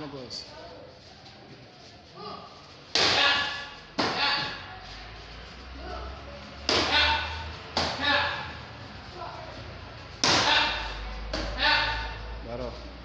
Uno close. Claro.